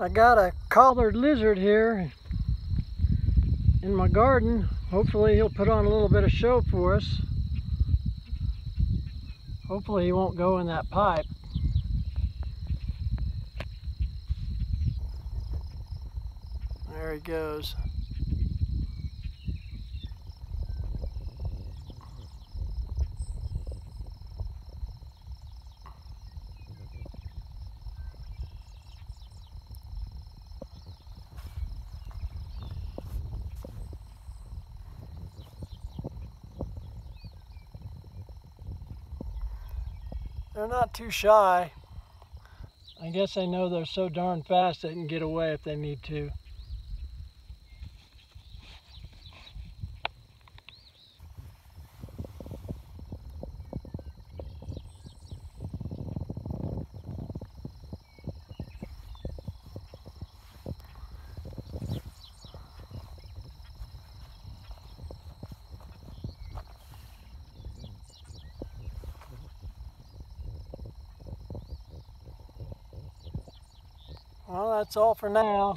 I got a collared lizard here in my garden. Hopefully he'll put on a little bit of show for us. Hopefully he won't go in that pipe. There he goes. They're not too shy. I guess they know they're so darn fast they can get away if they need to. Well, that's all for now.